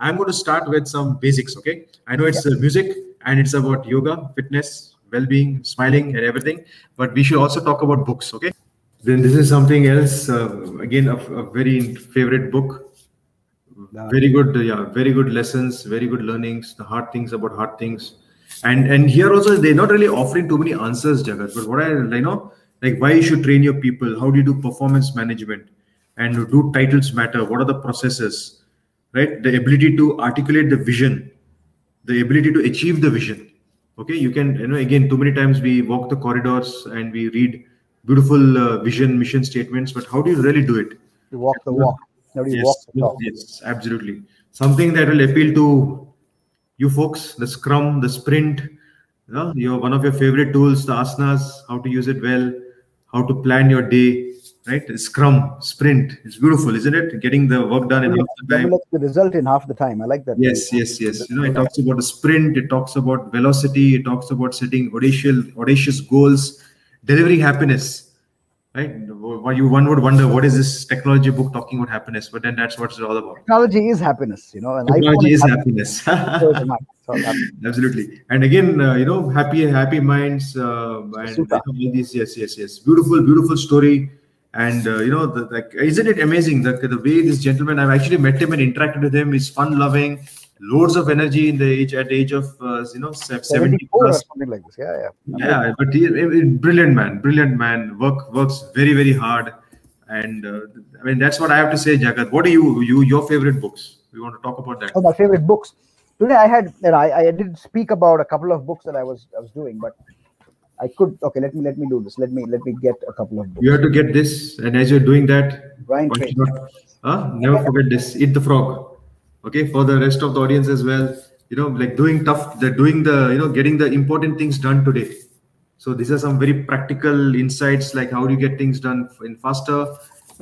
I'm going to start with some basics, okay? I know it's uh, music and it's about yoga, fitness, well-being, smiling, and everything, but we should also talk about books, okay? Then this is something else. Uh, again, a, a, very favorite book. Very good, uh, yeah, very good lessons, very good learnings. The hard things about hard things, and and here also they're not really offering too many answers, Jagat. But what I you know, like why you should train your people, how do you do performance management, and do titles matter? What are the processes? Right? The ability to articulate the vision the ability to achieve the vision. Okay you can you know again too many times we walk the corridors and we read beautiful uh, vision mission statements but how do you really do it? You walk the walk. How do you yes, walk the talk. yes absolutely. Something that will appeal to you folks the scrum the sprint you know, your one of your favorite tools the asanas how to use it well how to plan your day right? Scrum, sprint. It's beautiful, isn't it? Getting the work done in half the time. the result in half the time. I like that. Yes, yes, yes. You know, it talks about a sprint. It talks about velocity. It talks about setting audacious, audacious goals, delivering happiness. Right? What you one would wonder, what is this technology book talking about happiness? But then that's what it's all about. Technology is happiness, you know. And technology is happiness. happiness. Absolutely. And again, uh, you know, happy, happy minds. Uh, and all these, yes, yes, yes. Beautiful, beautiful story and uh, you know the, like isn't it amazing the, the way this gentleman i've actually met him and interacted with him. He's fun loving loads of energy in the age at the age of uh, you know 70 plus. something like this. Yeah yeah. Yeah but he, brilliant man brilliant man. Work works very very hard. And uh, i mean that's what i have to say jagat. What are you you your favorite books? We want to talk about that. Oh my favorite books. Today i had I, I did speak about a couple of books that i was i was doing but I could okay. Let me let me do this. Let me let me get a couple of. Books. You have to get this, and as you're doing that, Brian not, huh? never forget this. Eat the frog. Okay, for the rest of the audience as well. You know, like doing tough, the doing the you know getting the important things done today. So these are some very practical insights, like how do you get things done in faster.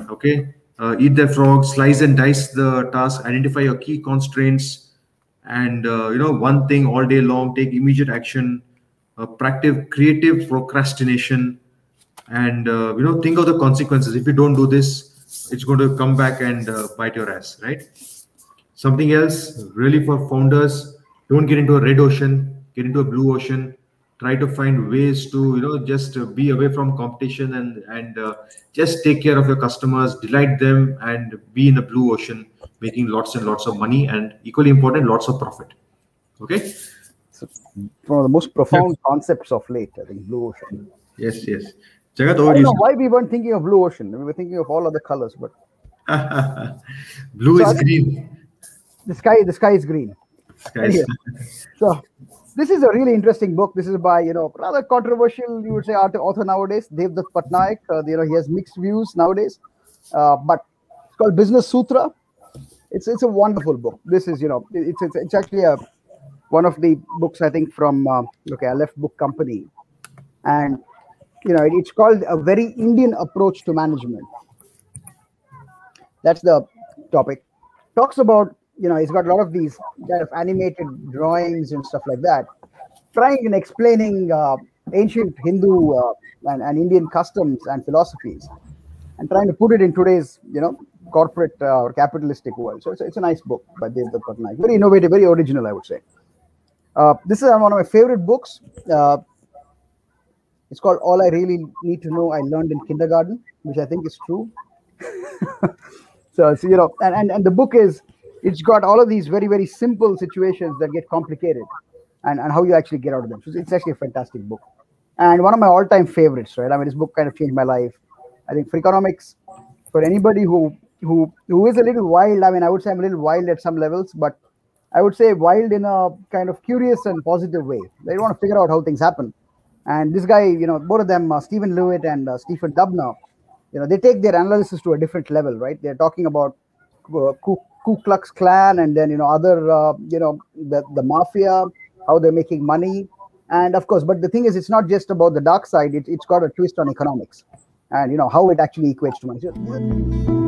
Okay, uh, eat the frog, slice and dice the task, identify your key constraints, and uh, you know one thing all day long. Take immediate action uh, practice, creative procrastination, and uh, you know think of the consequences. If you don't do this, it's going to come back and uh, bite your ass, right? Something else, really for founders, don't get into a red ocean, get into a blue ocean. Try to find ways to you know just uh, be away from competition and and uh, just take care of your customers, delight them, and be in the blue ocean, making lots and lots of money and equally important, lots of profit. Okay one of the most profound concepts of late, I think, blue ocean. Yes, yes. Jagat, I don't know why we weren't thinking of blue ocean. We were thinking of all other colors, but blue so is green. The sky, the sky is green. Anyway, so this is a really interesting book. This is by you know rather controversial, you would say, author nowadays, Devdutt Pattanaik. Uh, you know he has mixed views nowadays, uh, but it's called Business Sutra. It's it's a wonderful book. This is you know it's it's, it's actually a one of the books I think from uh, okay Aleph Book Company, and you know it's called a very Indian approach to management. That's the topic. Talks about you know he's got a lot of these kind of animated drawings and stuff like that, trying and explaining uh, ancient Hindu uh, and, and, Indian customs and philosophies, and trying to put it in today's you know corporate uh, or capitalistic world. So it's, it's a nice book by Devdutt Pattanaik. Very innovative, very original, I would say. Uh, this is one of my favorite books. Uh, it's called All I Really Need to Know I Learned in Kindergarten, which I think is true. so, so, you know, and, and, and the book is, it's got all of these very, very simple situations that get complicated and, and how you actually get out of them. So it's actually a fantastic book. And one of my all time favorites, right? I mean, this book kind of changed my life. I think Freakonomics, for anybody who who who is a little wild, I mean, I would say I'm a little wild at some levels, but I would say wild in a kind of curious and positive way. They want to figure out how things happen. And this guy, you know, both of them, uh, Steven Levitt and uh, Stephen Dubner, you know, they take their analysis to a different level, right? They're talking about uh, Ku, Ku, Klux Klan and then, you know, other, uh, you know, the, the mafia, how they're making money. And of course, but the thing is, it's not just about the dark side, it, it's got a twist on economics and, you know, how it actually equates to money.